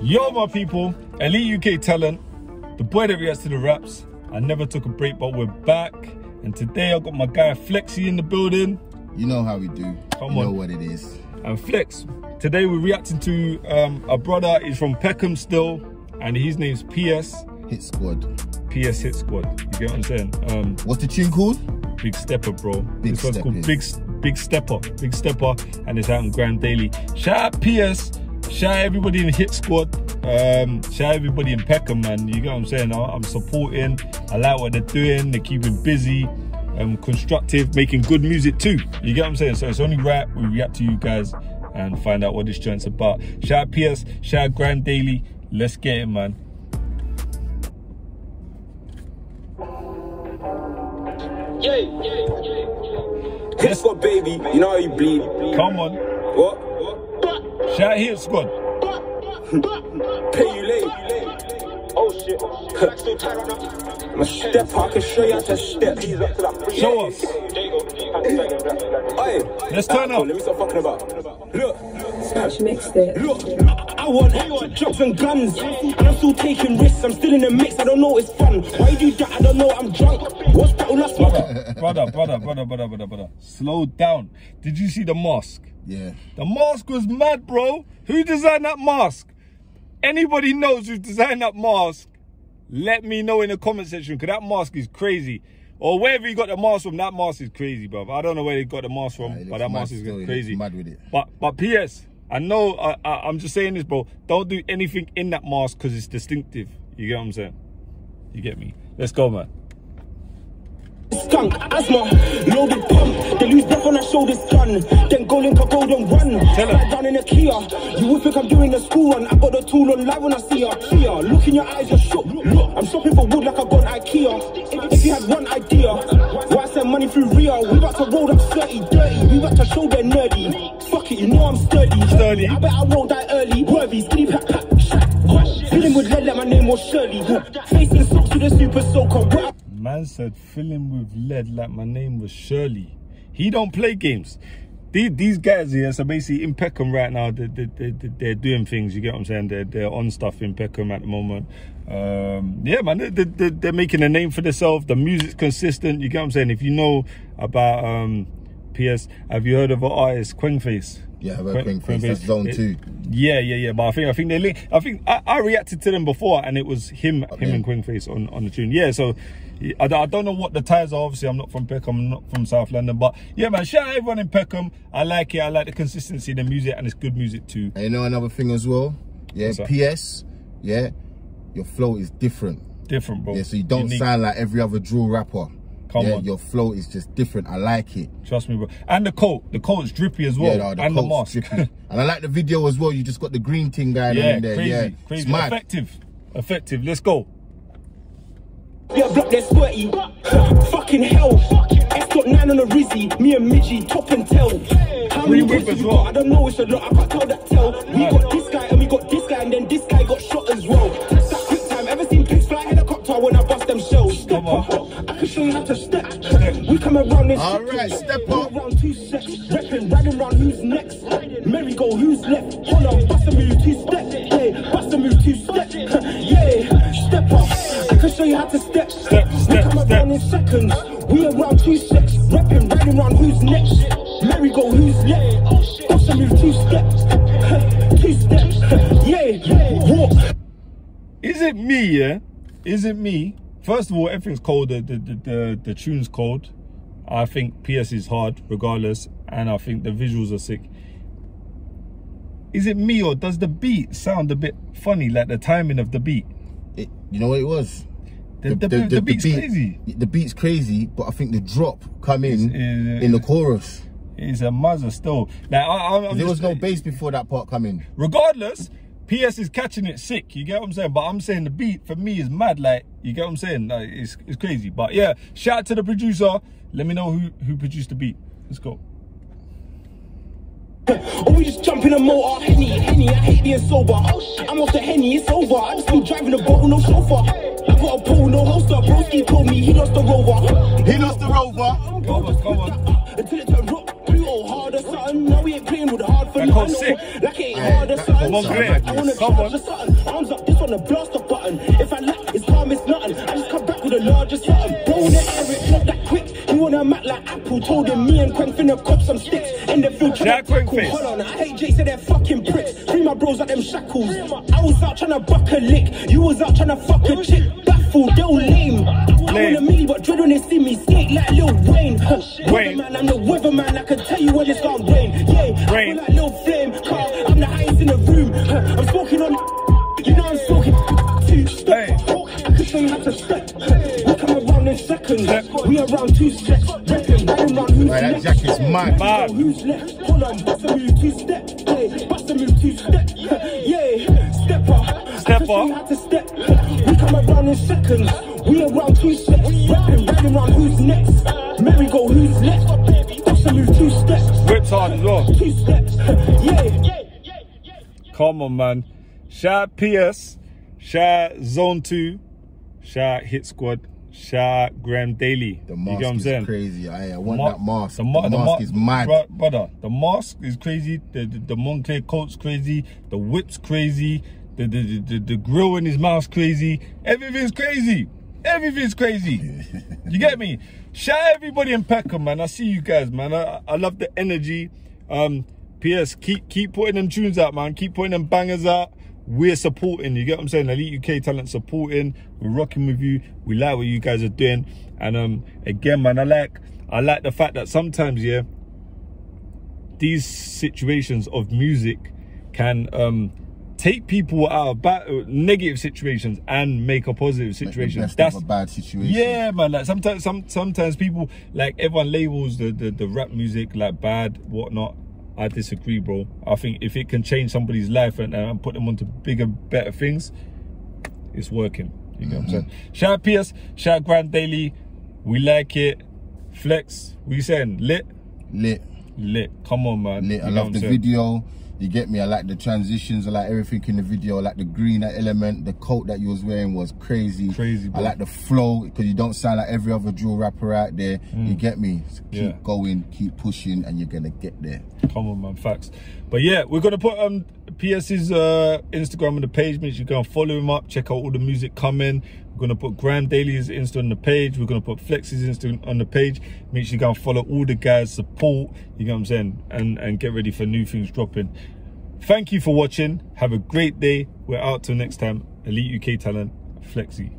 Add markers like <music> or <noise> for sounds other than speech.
Yo, my people, Elite UK talent, the boy that reacts to the raps. I never took a break, but we're back. And today I got my guy Flexy in the building. You know how we do. Come you on. know what it is. And Flex, today we're reacting to um, a brother. He's from Peckham still, and his name's PS. Hit squad. PS Hit Squad. You get what I'm saying? Um, What's the tune called? Big Steppa, bro. Big this one's called Big Big Steppa. Big Steppa, and it's out on GRM Daily. Shout out PS. Shout everybody in Hit Squad. Um, shout everybody in Peckham, man. You get what I'm saying? I- I'm supporting. I like what they're doing. They're keeping busy. Um, constructive, making good music too. You get what I'm saying? So it's only right we react to you guys and find out what this joint's about. Shout out PS. Shout out GRM Daily. Let's get it, man. Yeah. Hit squad, baby. You know how you bleed. Come on. What? Shout out Hit Squad. Pay you late. Oh shit. I'm a step, I can show you how to step. Show us. Hey, Let's turn up. let me stop fucking about. Look. Scratch mixed it. Look, I, I want drugs and guns. I'm still taking risks. I'm still in the mix. I don't know it's fun. Why you do that? I don't know. I'm drunk. What's that? All I smoke? brother, brother, brother, brother, brother, brother. Slow down. Did you see the mask? Yeah. The mask was mad, bro. Who designed that mask? Anybody knows who designed that mask? Let me know in the comment section, because that mask is crazy. Or wherever he got the mask from, that mask is crazy, bro. I don't know where he got the mask from, Nah, but that mask is still, crazy. mad with it. But but PS, I know I, I, I'm just saying this, bro. Don't do anything in that mask because it's distinctive. You get what I'm saying? You get me? Let's go, man. Skunk, asthma, loaded pump. They lose breath on our shoulders, gun. Then go link a golden run. Slide down in a Kia. You would think I'm doing a school run. I got the tool on live when I see her. Kia, look in your eyes, you're shook. Look, I'm shopping for wood like I got IKEA. If, if you had one idea, why send money through Rio? We about to roll up 30, dirty. We about to show they're nerdy. Fuck it, you know I'm sturdy. Sturdy. I bet I rolled that early. Worthy, skinny pack, pack, shot. Feeling with lead like my name was Shirley. Facing socks with a super soaker. Man said filling with lead like my name was Shirley. He don't play games. These, these guys here, so basically in Peckham right now, they, they, they, they're doing things, you get what I'm saying? They're, they're on stuff in Peckham at the moment. Um, yeah, man, they, they, they're making a name for themselves. The music's consistent, you get what I'm saying? If you know about um, PS, have you heard of an artist, Kwengface? Yeah, I've heard Queng- Kwengface, that's Zone It- two. Yeah, yeah, yeah. But I think I think they link. I think I, I reacted to them before, and it was him, him yeah. and Kwengface on on the tune. Yeah, so I, I don't know what the ties are. Obviously, I'm not from Peckham. I'm not from South London, but yeah, man. Shout out everyone in Peckham. I like it. I like the consistency in the music, and it's good music too. And you know another thing as well? Yeah, PS, yeah, your flow is different. Different, bro. Yeah, so you don't Unique. sound like every other drill rapper. Come yeah, on. your flow is just different. I like it. Trust me, bro. And the coat, the coat's drippy as well, yeah, no, and the mask. drippy. <laughs> and I like the video as well. You just got the green thing going on in there. crazy, yeah, crazy, mad. effective, effective. Let's go. Yeah, block, they're sweaty. Fucking hell. S got nine on a Rizzy. Me and Midgie, top and tail. How many as you got? I don't know, it's a lot. I can't tell that tell. We got this guy and we got this guy, and then this guy got shot as well. That quick time. Ever seen pigs fly helicopter when I bust them shells? Step up. I can show you how to step. We come around in All seconds. step up. Around two secs. Reppin', riding round who's next. Merry go, who's left? Hold on, bust a move, two step. Yeah, bust a move, two step. <laughs> Yeah, step up. I can show you how to. Step, seconds. We around two steps. Reppin', riding round who's next. Merry go, who's left? Bust a move, two steps. <laughs> Two steps. <laughs> Yeah, walk. Is it me, yeah? Is it me? First of all, everything's cold. The, the, the, the, the tune's cold. I think PS is hard, regardless. And I think the visuals are sick. Is it me or does the beat sound a bit funny? Like the timing of the beat? It, you know what it was? The, the, the, beat's beat- crazy. The beat's crazy, but I think the drop come in It's, in the chorus. It's a mazza still. Like, I, I, I'm There was no bass before that part come in. regardless, PS is catching it sick. You get what I'm saying? But I'm saying the beat for me is mad. Like you get what I'm saying? Like, it's it's crazy. But yeah, shout out to the producer. Let me know who who produced the beat. Let's go. Or we just jump in a motor, Henny, Henny, I hate being sober. Oh shit, I'm off the Henny, it's over. I just be driving a boat with no chauffeur. I got a pole, no holster. Broski told me he lost the rover. He lost the rover. Come on, come on. Until it turned rock, blue or hard or something. Now we ain't playing with the hard for That nothing. code's sick. Like it ain't Hey, hard or that something. code's Come on, sick. I wanna Come charge on. for something. Arms up, this on the blaster button. If I lack, it's calm, it's nothing. I just come back with a larger something. You wanna like Apple. Told him me and Quang finna cop some sticks. In the field, Jack Quang tackle. Hold on, I hate Jay, say they're fucking pricks. Free my bros like them shackles. I was out tryna buck a lick. You was out tryna fuck a chick. Baffled, they all lame. I want a Lame. but dread when they see me skate like Lil Wayne. Wayne. Weatherman, I'm the weatherman. I can tell you when it's gonna rain. Yeah, I Rain. Around in. We around two steps. Reppin', riding round who's Right, that next. jacket's mad. Mad. Who's left? Hold on, bust a move two step. Hey, bust a move two step. Yeah, step up. Step I can show you up. how to step. We come around in seconds. We around two steps. Rapping, riding round who's next. Merry go, who's left? Bust a move two steps. Whips hard as well. Two steps. Yeah. Come on, man. Shout out PS. Shout out Zone 2. Shout out Hit Squad. Shout GRM Daily. The you mask get what I'm saying? crazy. I, I want that mask. The, ma- the the mask ma- is mad. Bro- brother, the mask is crazy. The, the, the Moncler coat's crazy. The whip's crazy. The, the, the, the, grill in his mouth's crazy. Everything's crazy. Everything's crazy. <laughs> you get me? Shout out everybody in Peckham, man. I see you guys, man. I, I love the energy. Um, PS, keep keep putting them tunes out, man. Keep putting them bangers out. We're supporting, you get what I'm saying? Elite UK talent supporting. We're rocking with you. We like what you guys are doing. And um, again, man, I like I like the fact that sometimes, yeah, these situations of music can um take people out of bad, negative situations and make a positive situation. best That's a bad situation. yeah, man. Like sometimes, some sometimes people like everyone labels the, the the rap music like bad, whatnot. I disagree, bro. I think if it can change somebody's life and, uh, and put them onto bigger, better things, it's working. You know what I'm mm-hmm. saying? Shout out PS, shout out GRM Daily. We like it. Flex, we saying lit, Lit. lit. Come on, man. lit. I You know love the video. You get me? I like the transitions. I like everything in the video. I like the green element. The coat that you was wearing was crazy. Crazy, I like the flow because you don't sound like every other drill rapper out there. You get me? So keep Mm. Yeah. going, keep pushing, and you're gonna get there. Come on, man, facts. But yeah, we're gonna put um PS's uh Instagram on the page. Make sure you go and follow him up. Check out all the music coming. We're gonna put GRM Daily's Insta on the page. We're gonna put Flex's Insta on the page. Make sure you go and follow all the guys, support. You know what I'm saying, and and get ready for new things dropping. Thank you for watching. Have a great day. We're out till next time. Elite UK talent, Flexi.